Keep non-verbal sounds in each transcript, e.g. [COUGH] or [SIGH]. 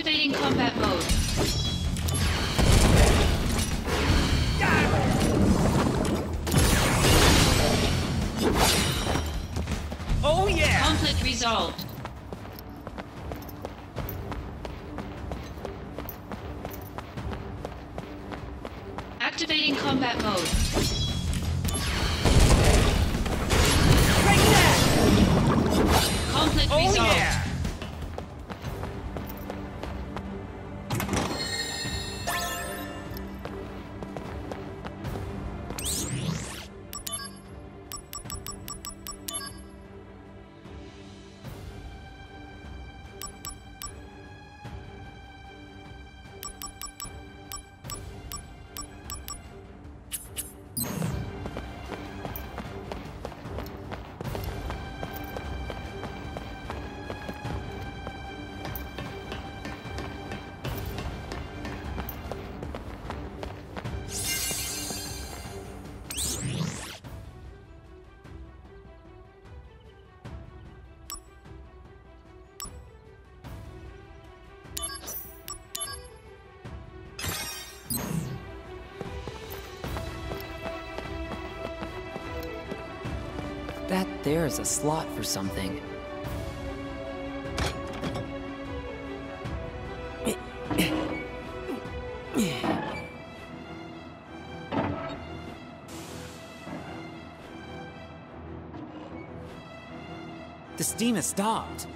Activating combat mode. Oh yeah! Conflict resolved. That there is a slot for something. The steam has stopped.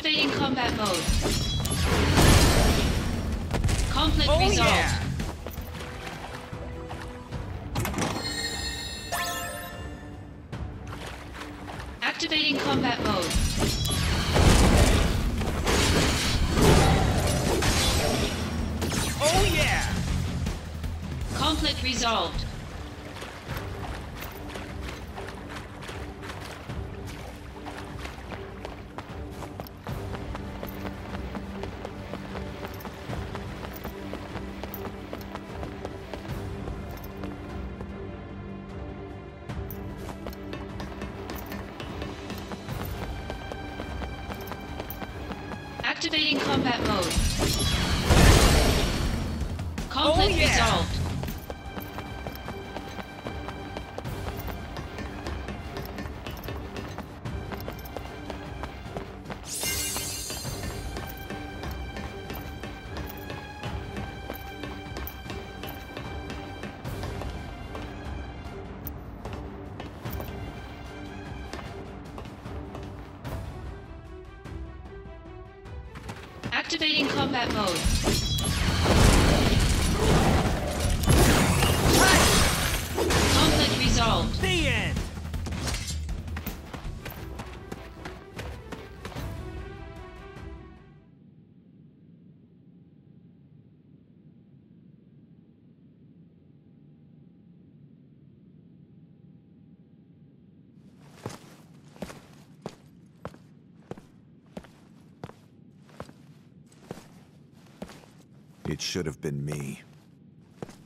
Activating combat mode. Conflict Oh resolved. yeah! Activating combat mode. Oh yeah! Conflict resolved. Conflict Oh, yeah. resolved. Activating combat mode. The end! It should have been me.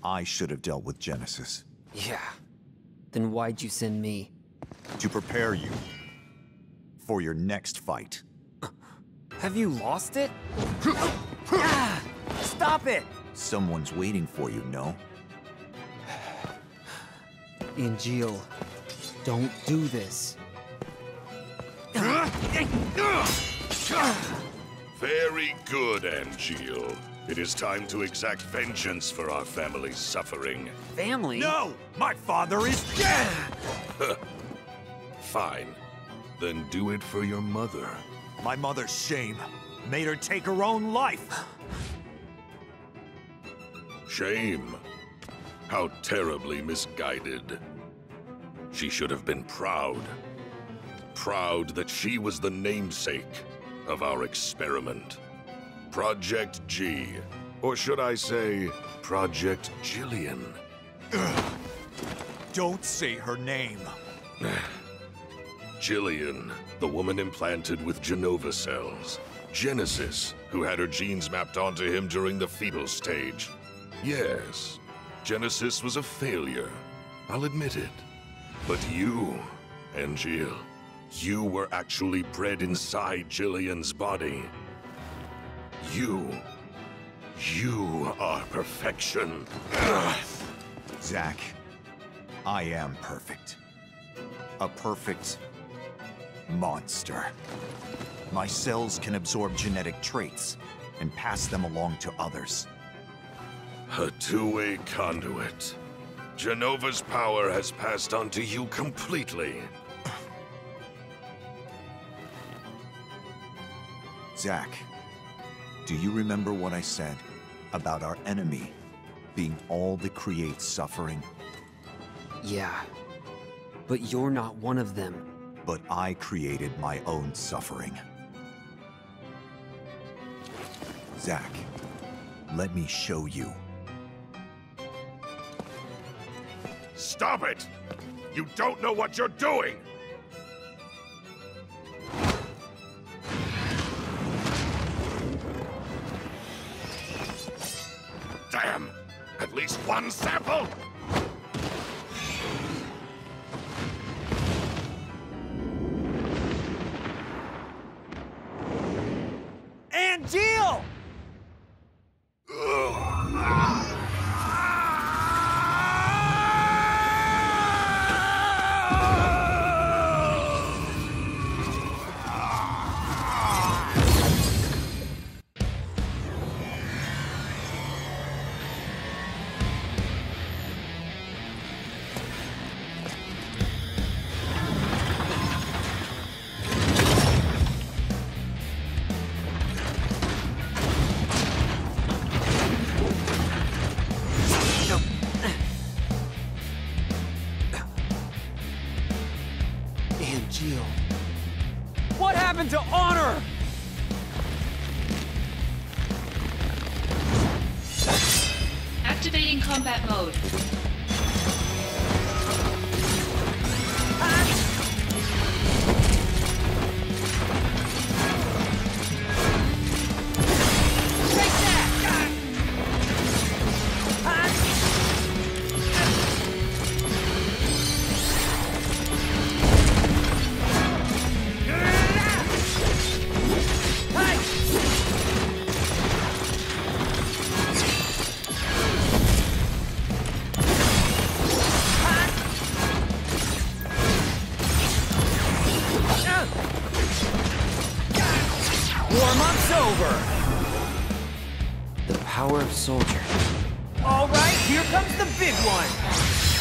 I should have dealt with Genesis. Yeah. Then why'd you send me? To prepare you for your next fight. Have you lost it? Ah, Stop it! Someone's waiting for you, no? Angeal, don't do this. Very good, Angeal. It is time to exact vengeance for our family's suffering. Family? No! My father is dead! [LAUGHS] Fine. Then do it for your mother. My mother's shame made her take her own life. Shame. How terribly misguided. She should have been proud. Proud that she was the namesake of our experiment. Project G, Or should I say, Project Gillian? Don't say her name. [SIGHS] Gillian, the woman implanted with Jenova cells. Genesis, who had her genes mapped onto him during the fetal stage. Yes, Genesis was a failure. I'll admit it. But you, Angeal, you were actually bred inside Gillian's body. You. You are perfection. Zack, I am perfect. A perfect monster. My cells can absorb genetic traits and pass them along to others. A two-way conduit. Jenova's power has passed on to you completely. Zack, do you remember what I said about our enemy being all that creates suffering? Yeah. But you're not one of them. But I created my own suffering. Zack, let me show you. Stop it! You don't know what you're doing! Damn! At least one sample? To? Over. The power of soldier. All right, here comes the big one.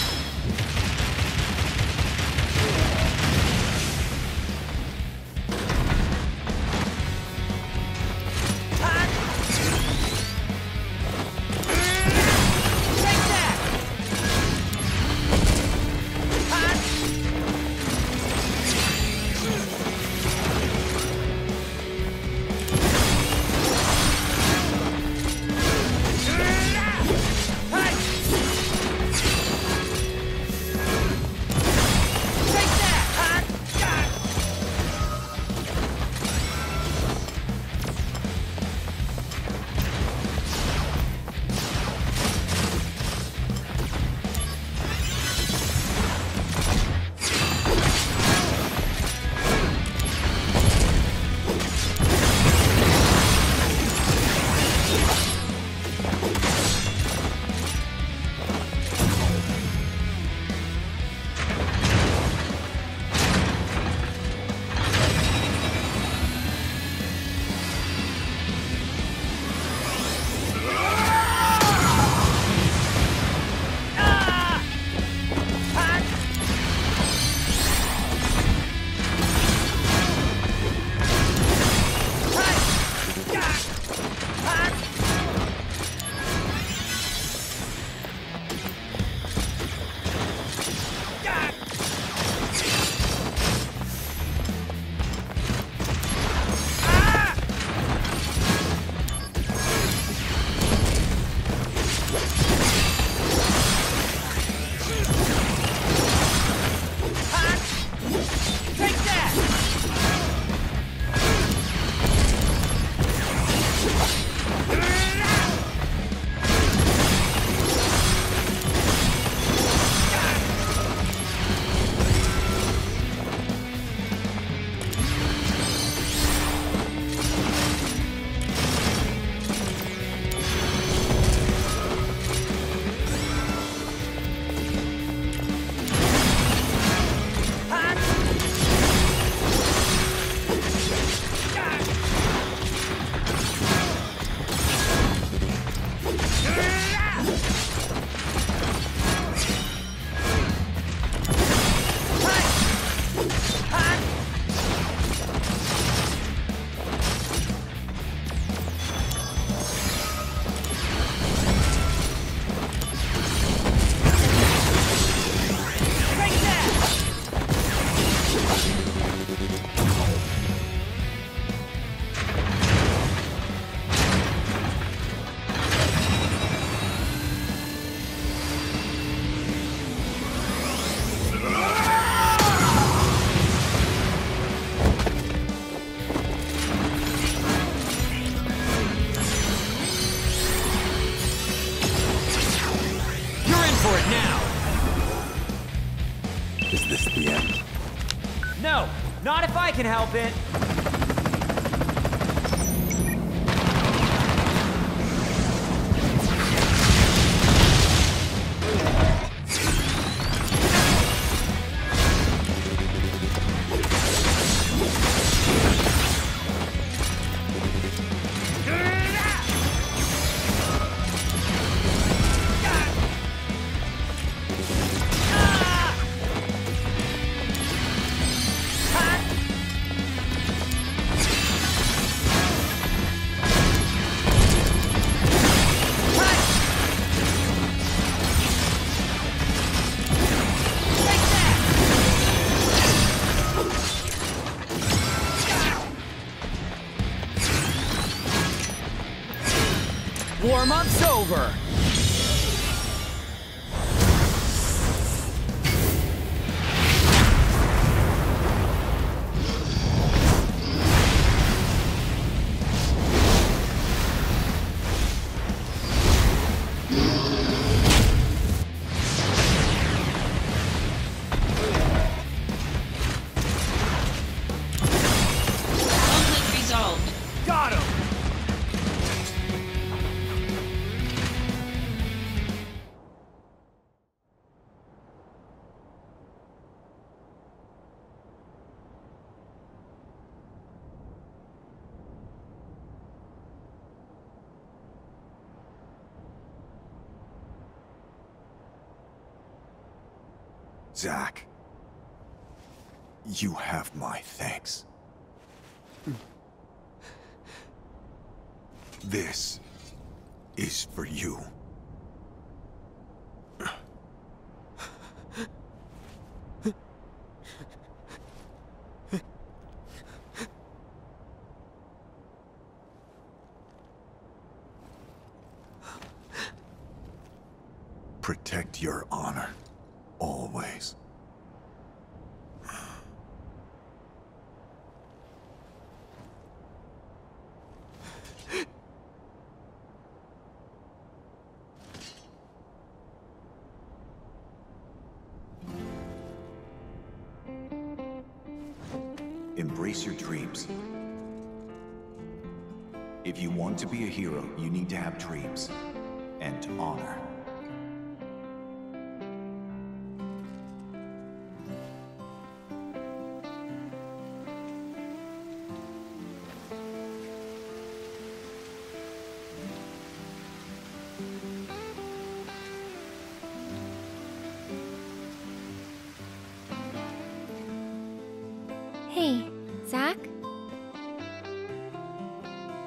Can help it. Warm-up's over. Zack. You have my thanks. This is for you. Embrace your dreams. If you want to be a hero, you need to have dreams and honor.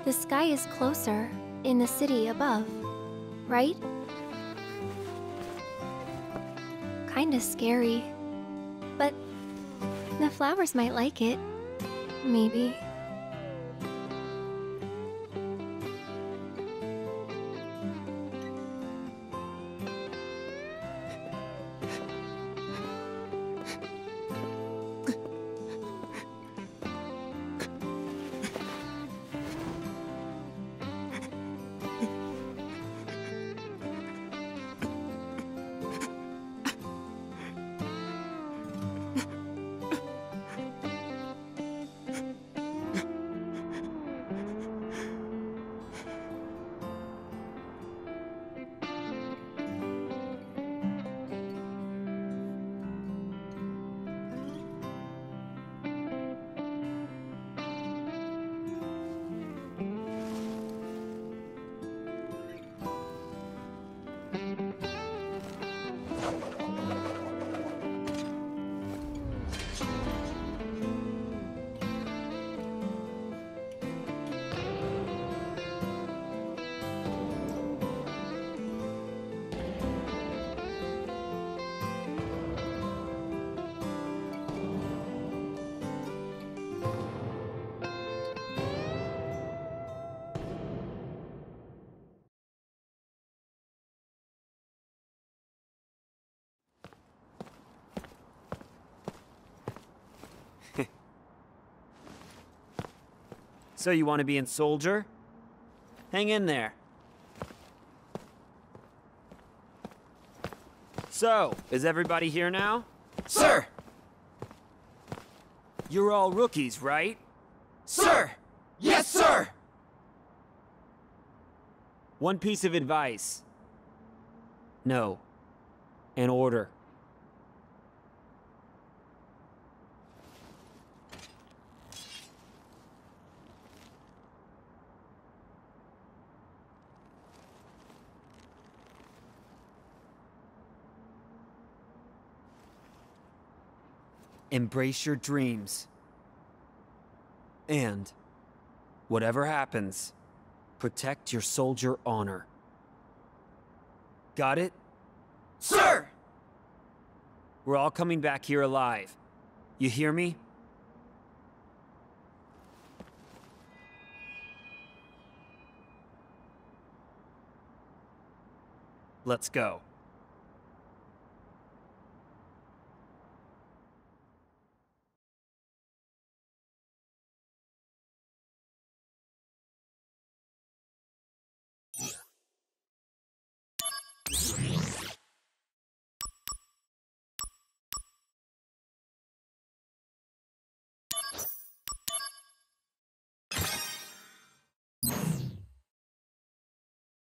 The sky is closer in the city above, right? Kinda scary. But the flowers might like it. Maybe. So you want to be in Soldier? Hang in there. So, is everybody here now? Sir, You're all rookies, right? Sir! Yes, sir! One piece of advice. No. An order. Embrace your dreams. And, whatever happens, protect your soldier honor. Got it? Sir! We're all coming back here alive. You hear me? Let's go.